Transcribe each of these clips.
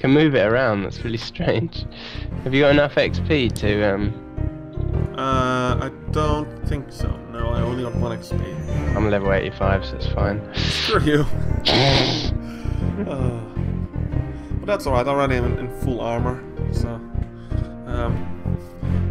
can move it around. That's really strange. Have you got enough XP to um? Uh, I don't think so. No, I only got one XP. I'm level 85, so it's fine. Screw you. uh, but that's alright. I already am in, in full armor, so um,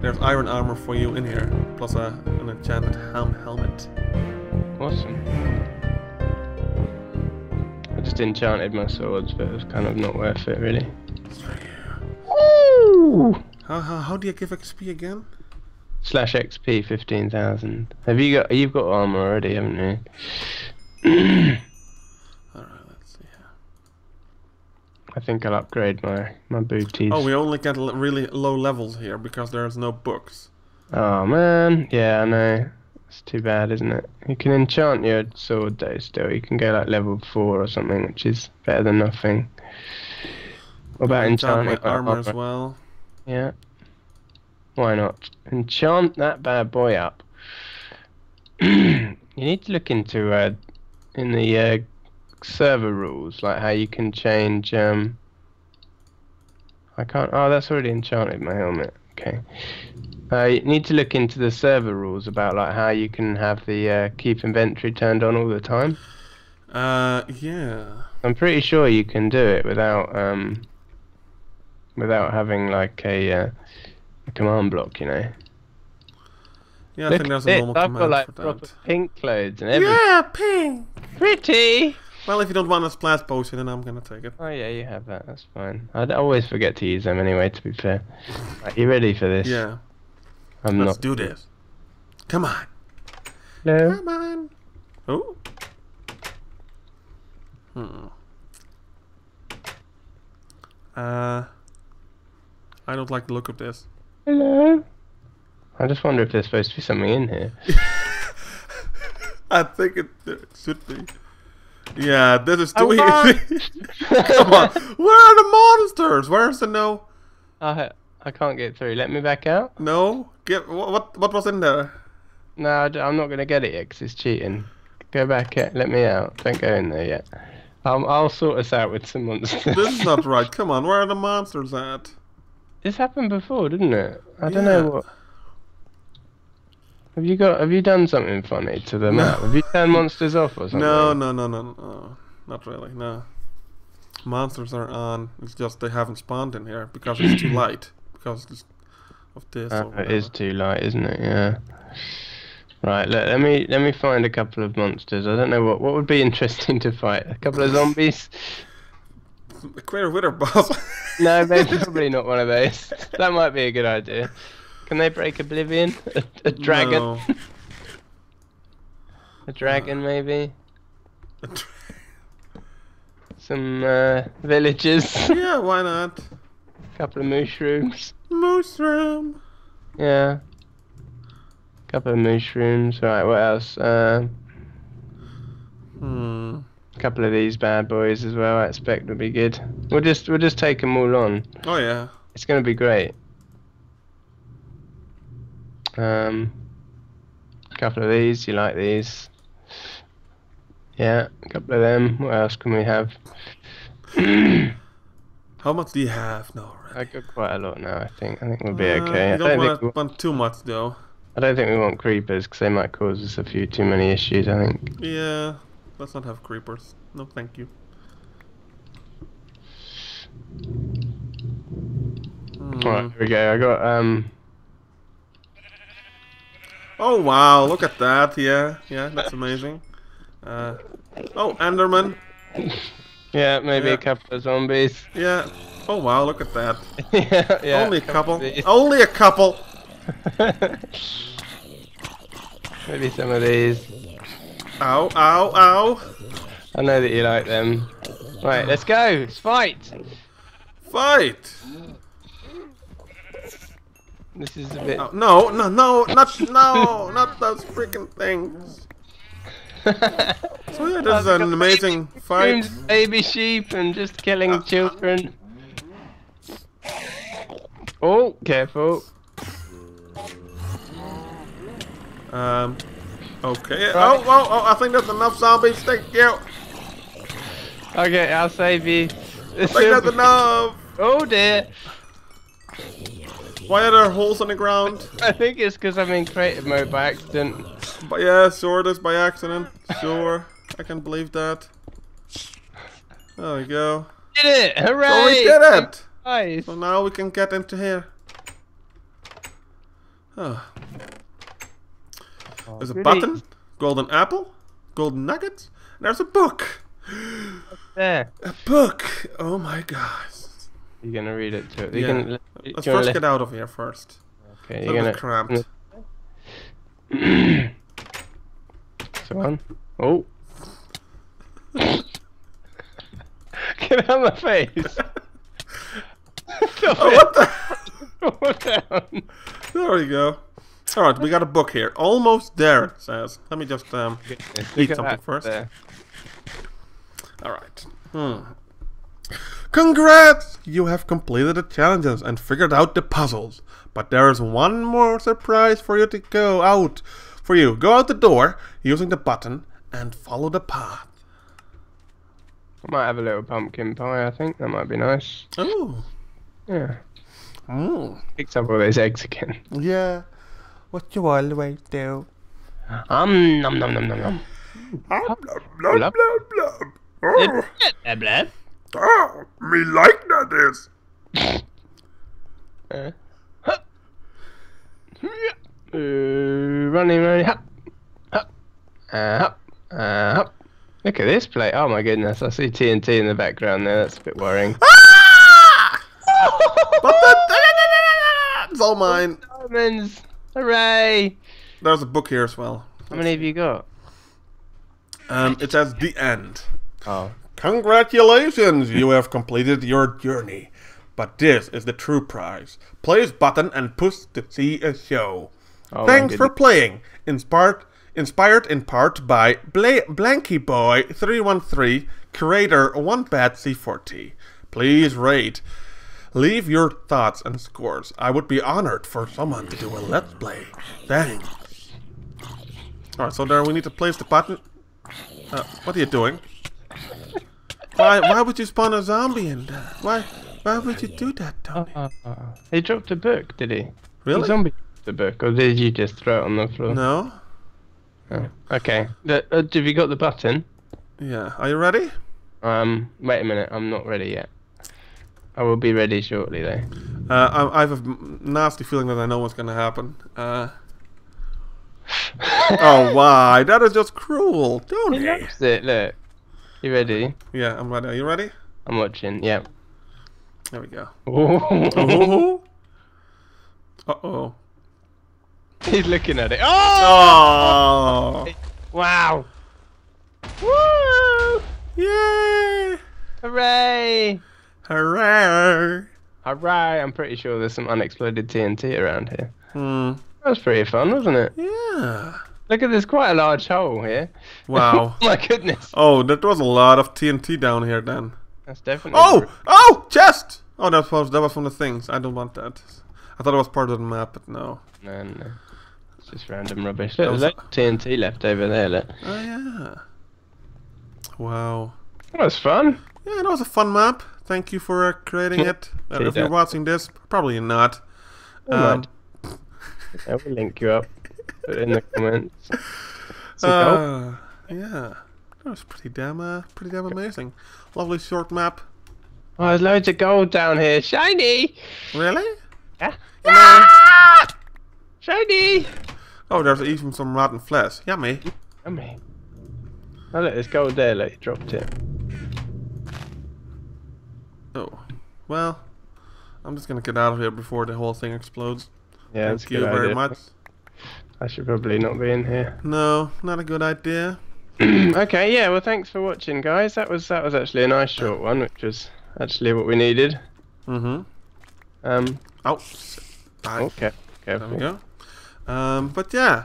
there's iron armor for you in here, plus a, an enchanted helm helmet. Awesome. I just enchanted my swords, but it was kind of not worth it, really. Ooh! How, how, how do you give XP again? Slash XP fifteen thousand. Have you got? You've got armor already, haven't you? Alright, let's see here. I think I'll upgrade my my booties. Oh, we only get really low levels here because there's no books. Oh man, yeah, I know. It's too bad, isn't it? You can enchant your sword though. Still, you can go like level four or something, which is better than nothing. What about Enchant enchanting armor as well. Yeah. Why not? Enchant that bad boy up. you need to look into uh, in the uh, server rules, like how you can change. Um, I can't. Oh, that's already enchanted my helmet. Okay. Uh, you need to look into the server rules about like how you can have the uh, keep inventory turned on all the time. Uh, yeah. I'm pretty sure you can do it without um, without having like a, uh, a command block, you know. Yeah, I Look think there's a normal I've command got like for proper that. pink clothes and everything. Yeah, pink. Pretty. Well, if you don't want a splash potion, then I'm gonna take it. Oh yeah, you have that. That's fine. I'd always forget to use them anyway. To be fair. Right, you ready for this? Yeah, I'm let's not. do this. Come on. No. Come on. Oh. Hmm. Uh, I don't like the look of this. Hello. I just wonder if there's supposed to be something in here. I think it, it should be. Yeah, this is too easy. Come on. Where are the monsters? Where's the no? I I can't get through. Let me back out. No? Get what? What, was in there? No, I'm not gonna get it yet 'cause it's cheating. Go back. uh, Let me out. Don't go in there yet. Um, I'll sort us out with some monsters. This is not right. Come on. Where are the monsters at? This happened before, didn't it? I don't Yeah. know what. Have you got? Have you done something funny to the map? Have you turned monsters off or something? No, no, no, no, no. Not really. No. Monsters are on. It's just they haven't spawned in here because it's too light. Because of this. Uh, it is too light, isn't it? Yeah. Right. Let, let me let me find a couple of monsters. I don't know what what would be interesting to fight. A couple of zombies. The Crater Wither boss. No, maybe probably not one of those. That might be a good idea. Can they break obsidian? A, a dragon? No. A dragon, maybe? A dra- Some uh, villagers? yeah, why not? Couple of mushrooms? Mushroom. Yeah. Couple of mushrooms. Right, what else? Uh, Hmm. a couple of these bad boys as well. I expect will be good. We'll just we'll just take them all on. Oh yeah. It's gonna be great. Um, a couple of these. You like these? Yeah, a couple of them. What else can we have? How much do you have? No. I got quite a lot now. I think. I think we'll be Uh, okay. I don't, don't want, want too much though. I don't think we want creepers because they might cause us a few too many issues. I think. Yeah. Let's not have creepers. No, thank you. Hmm. Right, here we go. I got um. Oh wow, look at that. Yeah, yeah, that's amazing. Uh, oh, Enderman. Yeah, maybe Yeah. a couple of zombies. Yeah. Oh wow, look at that. yeah, yeah. Only a couple. these. Only a couple. maybe some of these. Ow, ow, ow. I know that you like them. Right, let's go. Let's fight. Fight. This is a bit. Oh, no, no, no, not, no, not those freaking things. So yeah, this is an amazing fight. Screams baby sheep and just killing children. Oh, careful. Um, okay. Oh, oh, oh, I think that's enough zombies. Thank you. Okay, I'll save you. I think that's enough! Oh dear. Why are there holes on the ground? I think it's because I'm in creative mode by accident. But yeah, sure it is by accident. Sure. I can believe that. There we go. Did it! Hooray! So we did it! Nice. So now we can get into here. Oh. There's a goody. button, golden apple, golden nuggets, and there's a book. There. A book! Oh my gosh. You're gonna read it to it. You're Yeah. gonna, Let's you first get out of here first. Okay, It's you're gonna. cramped. So on. Oh. Get out of my face. Oh, what the? Down. There we go. Alright, we got a book here. Almost there, it says. Let me just, um, Eat at something first. there. alright. Hmm. Congrats! You have completed the challenges and figured out the puzzles. But there is one more surprise for you to go out. For you, go out the door using the button and follow the path. I might have a little pumpkin pie, I think. That might be nice. Oh. Yeah. Mm. Picked up all those eggs again. Yeah. What you always do. Um, nom nom nom nom nom. Blah, blah, blah, blah. Blah, blah. Oh, me like that is. Uh, hup. Uh, running, running, hop, hop, uh, hop, uh, hop. Look at this plate. Oh my goodness, I see TNT in the background there. That's a bit worrying. The, it's all mine. Diamonds! Hooray! There's a book here as well. How many have you got? Um, it says the end. Oh, Congratulations, you have completed your journey. But this is the true prize. Place button and push to see a show. oh Thanks for playing. Inspired, inspired in part by Bla- Blanky Boy 313, creator One Bad C4T. Please rate. Leave your thoughts and scores. I would be honored for someone to do a let's play. Thanks. Alright, so there we need to place the button. Uh, what are you doing? Why why would you spawn a zombie in there? Why why would you do that, Doney? Oh, oh, oh. He dropped a book, did he? Really? The zombie dropped the book, or did you just throw it on the floor? No? Oh, Okay. The, uh, have you got the button? Yeah. Are you ready? Um, wait a minute. I'm not ready yet. I will be ready shortly, though. Uh, I, I have a nasty feeling that I know what's gonna happen. Uh, oh, why? That is just cruel, He Doney. loves it. Look. You ready? Yeah, I'm ready. Are you ready? I'm watching. Yeah. There we go. Oh. Uh oh. He's looking at it. Oh! Oh! Wow. Woo! Yay! Hooray! Hooray! Hooray! I'm pretty sure there's some unexploded TNT around here. Hmm. That was pretty fun, wasn't it? Yeah. Look at this, quite a large hole here. Wow. oh my goodness. Oh, that was a lot of TNT down here then. That's definitely. Oh! Oh! Chest! Oh, that was that was from the things. I don't want that. I thought it was part of the map, but no. No, no. It's just random rubbish. Look, there's TNT left over there. Look. Oh yeah. Wow. That was fun. Yeah, that was a fun map. Thank you for uh, creating it. Uh, if you're watching this, probably not. Um. I will link you up. Put in the comments. Goal. uh, yeah, that was pretty damn, uh, pretty damn amazing. Lovely short map. Oh, there's loads of gold down here. Shiny! Really? Yeah. On. Shiny! Oh, there's even some rotten flesh. Yummy. Yummy. Oh, look, there's gold there. Look, you dropped it. Oh, well, I'm just gonna get out of here before the whole thing explodes. Yeah, Thank you very idea. much. I should probably not be in here. No, not a good idea. okay, yeah. Well, thanks for watching, guys. That was that was actually a nice short one, which was actually what we needed. Mm-hmm. Um. Oh, die. Okay. There we go. Um, but yeah,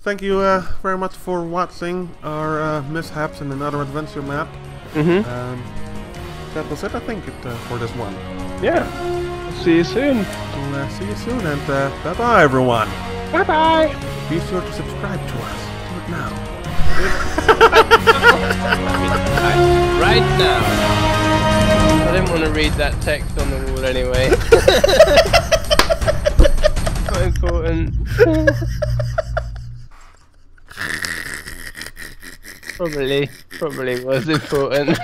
thank you uh, very much for watching our uh, mishaps in another adventure map. Mhm. Um, that was it, I think, it, uh, for this one. Yeah. See you soon. Uh, see you soon, and uh, bye bye, everyone. Bye bye. Be sure to subscribe to us. Do it now. Right now. I didn't didn't want to read that text on the wall anyway. Not important. probably, probably was important.